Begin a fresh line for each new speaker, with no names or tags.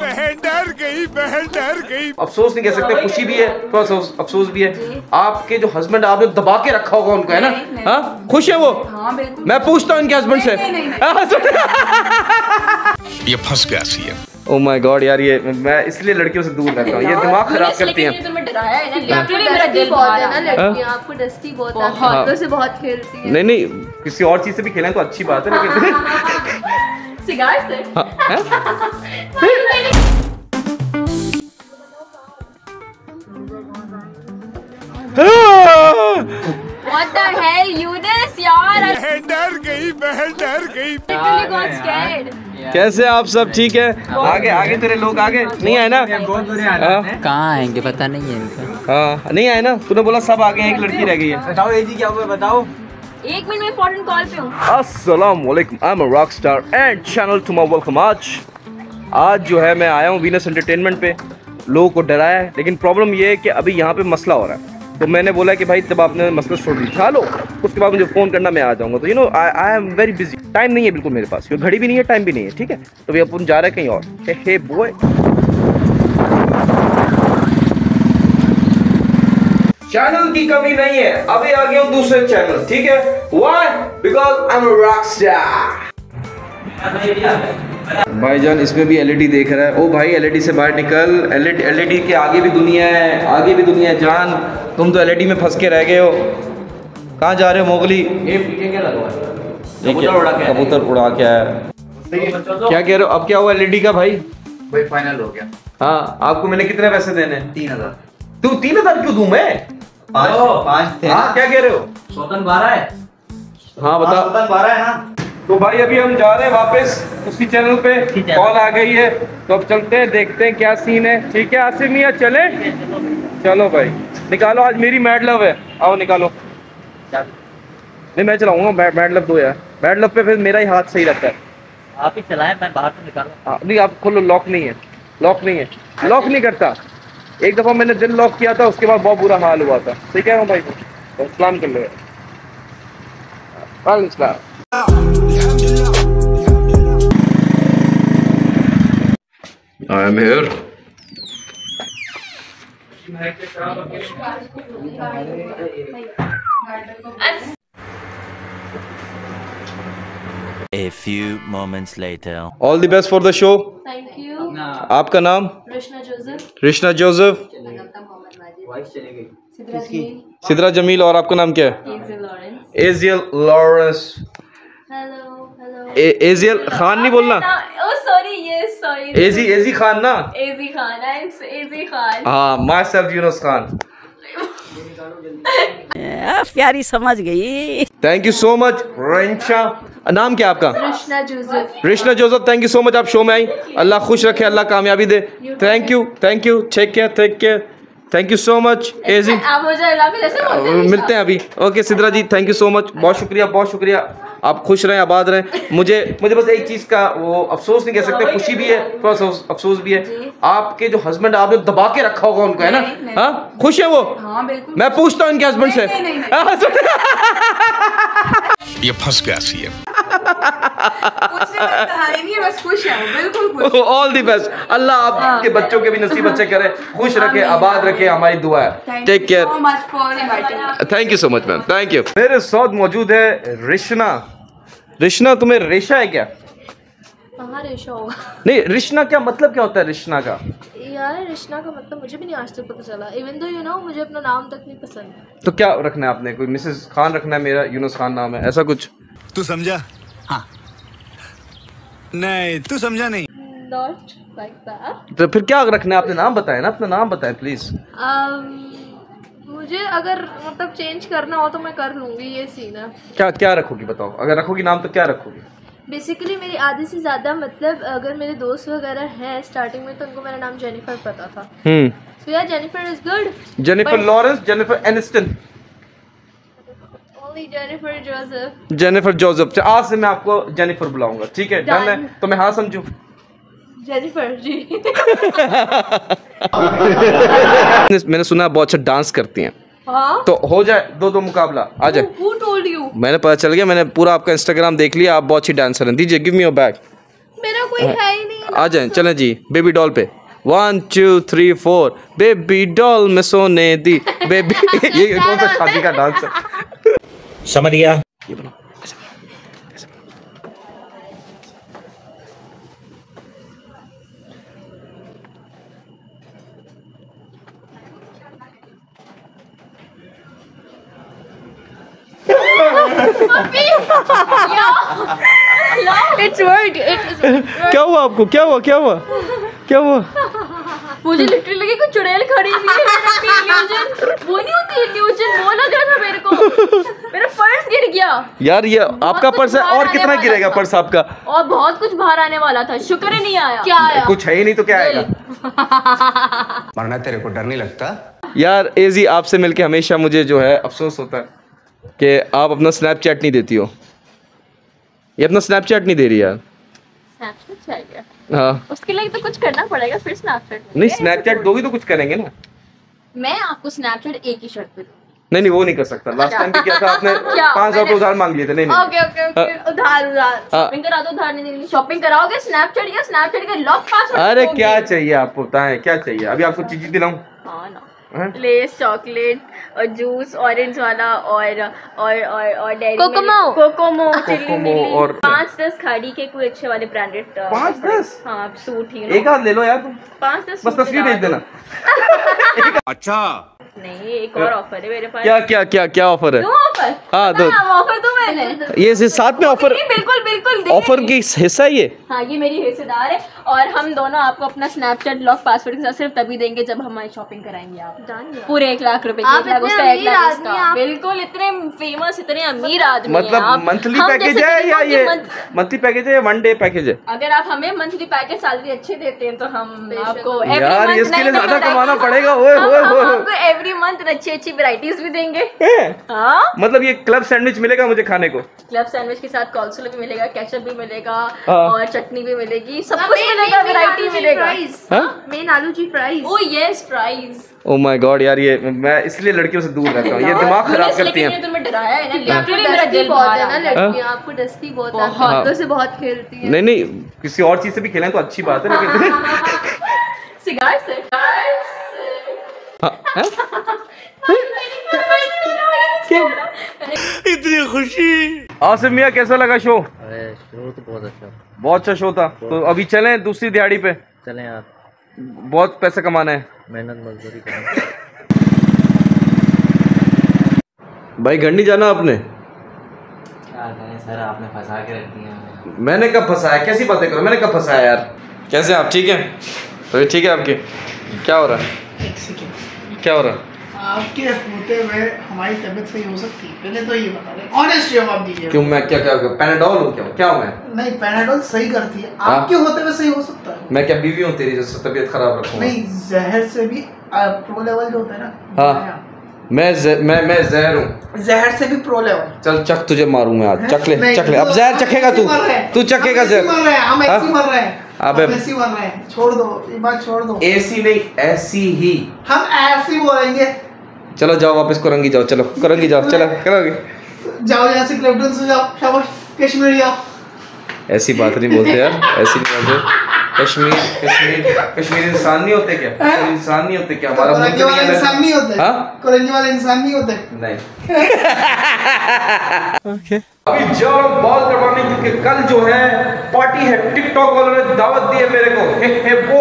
बहन डर गई बहन डर गई।
अफसोस नहीं कह सकते खुशी भी है थोड़ा सा अफसोस भी है। आपके जो हस्बैंड आपने दबा के रखा होगा उनको है ना। हाँ? खुश है वो?
हाँ बिल्कुल।
मैं पूछता हूँ इनके हस्बैंड से। हाँ,
ये फंस गया सीएम।
ओ माय गॉड यार ये मैं इसलिए लड़कियों से दूर रहता हूँ। ये दिमाग खराब करती हैं।
तुम्हें डराया है ना?
आपको
लिटरली मेरा
डस्टी
दिल
बहुत
बहुत
है ना
है
लड़कियाँ आपको डस्टी बहुत है।
बहुत।
हाथों से बहुत खेलती है।
नहीं नहीं किसी और चीज़ से भी खेलें तो अच्छी बात है लेकिन
सिगार से।
हाँ, हैं?
What the hell Eunice यार
डर गई बहन डर गई।
Literally got scared
कैसे आप सब ठीक है? आगे आगे तेरे लोग आगे। नहीं आए ना? हाँ,
कहाँ आएँगे? पता नहीं है इनका।
हाँ नहीं आए ना? तूने बोला सब आगे एक लड़की रह गई है।
बताओ एजी क्या हुआ बताओ।
अस्सलाम वालेकुम I am and channel to my welcome आज। आज जो है मैं आया हूँ वीनस एंटरटेनमेंट पे। लोगों को डराया है, लेकिन प्रॉब्लम ये है कि अभी यहाँ पे मसला हो रहा है। तो मैंने बोला कि भाई तब आपने मसला छोड़ दिया लो। उसके बाद मुझे फ़ोन करना, मैं आ जाऊँगा। तो you know I am very busy time नहीं है बिल्कुल मेरे पास घड़ी भी नहीं है टाइम भी नहीं है, ठीक है? तो भैया अपन जा रहे हैं कहीं और। हे हे चैनल की कमी नहीं है। अभी आ गया दूसरे चैनल ठीक है? Why because I am a rock star भाईजान इसमें भी एलईडी देख रहा है। ओ भाई एलईडी से बाहर निकल। एलईडी एलईडी के आगे भी दुनिया है आगे भी दुनिया है। जान तुम तो एलईडी में फंस के रह गए हो। कहाँ जा रहे हो मोगली?
ये पीछे क्या लगा है?
कबूतर उड़ा के कबूतर उड़ा के आया। क्या कह रहे हो? अब क्या हुआ एलईडी का भाई?
भाई फाइनल हो गया।
हाँ आपको मैंने कितने पैसे देने?
तीन हज़ार।
तू तीन हज़ार क्यों दू मैं?
पाँच पाँच थे।
हाँ क्या कह रहे हो?
स्वतंत्र बारह है।
हाँ बता।
स्वतंत्र बारह है ना?
तो भाई अभी हम जा रहे हैं वापस उसी चैनल पे। कॉल आ गई है। तो अब चलते हैं देखते हैं क्या सीन है। ठीक है आसिफ मियाँ चले। चलो भाई निकालो। आज मेरी मैड लव है। आओ निकालो। नहीं मैं चलाऊँगा। मैड लव दो यार। मैड लव पे फिर मेरा ही हाथ सही रहता है।
आप ही चलाए मैं बाहर तो निकालो।
हाँ, नहीं आप खोलो लॉक नहीं है। लॉक नहीं है। लॉक नहीं करता। एक दफ़ा मैंने दिल लॉक किया था उसके बाद बहुत बुरा हाल हुआ था ठीक है भाई तो इस्लाम कर लो I am here.
A few moments later.
All the best for the show.
Thank you
आपका नाम?
Krishna Joseph.
Krishna Joseph.
Voice चली गई
सिद्रा जमील।
और आपका नाम क्या है? एजियल लॉरेंस।
Hello hello.
ए- एजियल खान नहीं बोलना? एजी एजी खान ना?
एजी खान एजी खान।
हाँ माई सेल्फ यूनुस खान
प्यारी समझ गई।
थैंक यू सो मच रंशा नाम क्या आपका?
Krishna Joseph.
Thank you so much आप शो में आई। अल्लाह खुश रखे अल्लाह कामयाबी दे। Thank you thank you take care take care thank you so much एजी
हैं
मिलते हैं अभी। Okay Sidra ji thank you so much बहुत शुक्रिया बहुत शुक्रिया। आप खुश रहें आबाद रहें। मुझे मुझे बस एक चीज़ का वो अफसोस नहीं कह सकते खुशी भी है थोड़ा अफसोस भी है। आपके जो हस्बैंड आपने दबा के रखा होगा उनको है ना। हाँ? खुश है वो?
हाँ बिल्कुल
मैं पूछता हूँ इनके हस्बैंड से।
नहीं, नहीं, नहीं,
ये फंस गया सीएम
कुछ नहीं कहानी नहीं है बस खुश है वो बिल्कुल खुश
ऑल दी बेस्ट अल्लाह आपके बच्चों के भी नसीब अच्छे करे। खुश रखे आबाद रखे हमारी दुआ है। Take care
so much for inviting me.
Thank you so much ma'am thank you मेरे साथ मौजूद है रिश्ना। रिश्ना तुम्हें रेशा है क्या?
कहाँ रेशा होगा
नहीं रिश्ना क्या मतलब क्या होता है रिश्ना का?
यार रिश्ना का मतलब मुझे भी नहीं आज तक पता चला। इवन दो यू नो मुझे अपना नाम तक नहीं पसंद।
तो क्या रखना है आपने? कोई मिसेस खान रखना है मेरा? यूनुस खान नाम है ऐसा कुछ?
तू समझा? हाँ। नहीं तू समझा नहीं।
नॉट लाइक दैट
तो फिर क्या रखना है? आपने नाम बताया ना अपना नाम बताएँ प्लीज़
मुझे अगर मतलब चेंज करना हो तो मैं कर लूँगी ये सीन है
क्या क्या रखोगी बताओ? अगर रखोगी नाम तो क्या रखोगी?
बेसिकली मेरी आधी से ज़्यादा मतलब अगर मेरे दोस्त वगैरह हैं स्टार्टिंग में तो उनको मेरा नाम जेनिफर पता था।
हम्म।
सो यार Jennifer is good
Jennifer Lawrence Jennifer Aniston
only Jennifer Joseph
Jennifer Joseph आज से मैं आपको जेनिफर बुलाऊँगा ठीक है? डन है? तो मैं हाँ समझू?
जेनिफर जी।
मैंने सुना बहुत अच्छा डांस करती हैं।
हाँ?
तो हो जाए दो दो मुकाबला। आ जाए।
हु टोल्ड
मैंने पता चल गया मैंने पूरा आपका इंस्टाग्राम देख लिया आप बहुत अच्छी डांसर हैं। दीजिए गिव मी योर बैग
मेरा कोई है। ही नहीं।
आ जाए चलें जी बेबी डॉल पे। One two three four baby doll में सोने दी। बेबी ये कौन सा शादी का डांस है
समझ गया?
ये वर्क इट्स
क्या हुआ आपको? क्या हुआ? क्या हुआ? क्या हुआ?
मुझे लिटरली लगी कोई चुड़ैल खड़ी हुई है मेरे पे illusion वो नहीं होती illusion वो लग रहा था मेरे को? मेरा पर्स गिर गया।
यार ये आपका पर्स है और कितना गिरेगा पर्स आपका?
और बहुत कुछ बाहर आने वाला था। शुक्र ही नहीं आया। क्या आया?
कुछ है ही नहीं तो क्या आएगा?
मरना तेरे को डर नहीं लगता?
यार एजी आपसे मिलके हमेशा मुझे जो है अफसोस होता है। कि आप अपना स्नैपचैट नहीं देती हो। ये अपना स्नैपचैट नहीं दे रही यार। हाँ।
उसके लिए तो कुछ करना पड़ेगा फिर स्नैपचैट
नहीं स्नैपचैट दोगी तो कुछ करेंगे ना।
मैं आपको स्नैपचैट एक ही शर्ट पे दूँगी।
नहीं नहीं वो नहीं कर सकता। लास्ट टाइम भी क्या था आपने? पाँच सौ उधार मांग लिए थे। नहीं नहीं।
Okay okay okay. उधार उधार।
हाँ।
शॉपिंग करा दो उधार नहीं देंगे। शॉपिंग कराओगे स्नैपचैट या स्नैपचैट का लॉक पासवर्ड
अरे क्या चाहिए आपको? बताएँ क्या चाहिए? अभी आपको चीज़ दिलाऊं।
हाँ ना।
हैं?
लेस चॉकलेट और जूस ऑरेंज वाला और और और और
कोकोमो।
कोकोमो
कोकोमो
मिली।
और-
पाँच दस खाड़ी के कोई अच्छे वाले ब्रांडेड
पाँच दस?
हाँ सूट ही
एक हाथ ले लो यार तुम।
पाँच दस
बस तस्वीर भेज देना।
अच्छा।
नहीं एक और ऑफ़र है मेरे पास।
क्या क्या क्या क्या ऑफ़र है?
ऑफ़र
हाँ, दो।
ऑफ़र तो मैंने।
ये साथ में ऑफ़र
बिल्कुल बिल्कुल
ऑफ़र की हिस्सा है ये?
हाँ ये मेरी हिस्सेदार है और हम दोनों आपको अपना स्नैपचैट लॉक पासवर्ड के साथ सिर्फ़ तभी देंगे जब हमारी शॉपिंग कराएँगे आप। पूरे एक लाख रुपए। बिल्कुल इतने फ़ेमस इतने अमीर आदमी
मतलब मंथली पैकेज है या ये मंथली पैकेज है वन डे पैकेज है?
अगर आप हमें मंथली पैकेज सैलरी अच्छे देते हैं तो हम आपको
यार, इसके लिए ज़्यादा कमाना पड़ेगा, ओए, ओए, ओए।
आपको एवरी मंथ अच्छी अच्छी वैरायटीज भी देंगे।
हाँ? मतलब ये क्लब सैंडविच मिलेगा मुझे खाने को?
क्लब सैंडविच के साथ कॉल्सुलो भी मिलेगा केचप भी मिलेगा
हाँ।
और चटनी भी मिलेगी। सब कुछ मिलेगा वैरायटी मिलेगा।
हाँ?
मेन आलू जी fries
oh yes fries
oh my god यार ये मैं इसलिए लड़कियों से दूर रहता हूँ। ये दिमाग खराब करती हैं।
तुम्हें डराया है ना
आपको
लिटरली मेरा दिल
बहुत है ना लड़कियाँ आपको डस्टी बहुत है। हाथों से बहुत खेलती है।
नहीं नहीं किसी और चीज़ से भी खेलें तो अच्छी बात है लेकिन
सिगार से।
हाँ, हैं?
इतनी खुशी।
आसिफ मियाँ कैसा लगा शो
अरे शुरू तो बहुत अच्छा।
बहुत अच्छा शो था। तो अभी चलें दूसरी दिहाड़ी पे?
चलें आप
बहुत पैसा कमाना है।
मेहनत मजदूरी
भाई घर नहीं जाना आपने?
क्या सर आपने फंसा के रख दिया
मैंने कब फंसाया? कैसी बातें करो? मैंने कब फंसाया यार? कैसे आप? ठीक है? तो ठीक है आपके? क्या हो रहा है? क्या हो रहा है?
आपके होते हुए हमारी तबीयत सही हो सकती है। पहले तो ये बता दें ऑनेस्ट जवाब दीजिए।
क्यों मैं क्या क्या पैनाडॉल हूँ क्या? क्या हूँ मैं?
नहीं पैनाडोल सही करती है।
हाँ।
आपके होते हुए सही हो सकता है।
मैं क्या बीवी हूँ तेरी जिससे तबीयत खराब रखूँ?
नहीं जहर से भी प्रो लेवल जो होता है ना
हाँ। मैं मैं मैं जहर हूँ।
जहर से भी प्रो लेवल
चल चक तुझे मारूं मैं आज चक ले चक ले। अब
तो
जहर चखेगा तू। तू चखेगा जहर।
हम ऐसे? मर रहे हैं।
अबे-
ऐसी बोल रहे हैं। छोड़ दो ये बात छोड़ दो।
ऐसी नहीं ऐसी ही।
हम ऐसी बोलेंगे।
चलो जाओ वापस करंगी जाओ चलो करंगी जाओ चलो करोगे।
जाओ यहाँ से क्लिफ्टन से जाओ शाबाश कश्मीर जाओ।
ऐसी बात नहीं बोलते यार ऐसी नहीं बोलते। कश्मीर कश्मीर कश्मीर इंसान नहीं होते क्या? इंसान नहीं होते क्या? हमारा मुल्क
नहीं वाले इंसान नहीं होते।
हाँ?
वाले इंसान नहीं होते।
नहीं। अभी जाओ बॉल करवाने क्योंकि कल जो है पार्टी है टिकटॉक वालों ने दावत दी है मेरे को। हे हे बॉय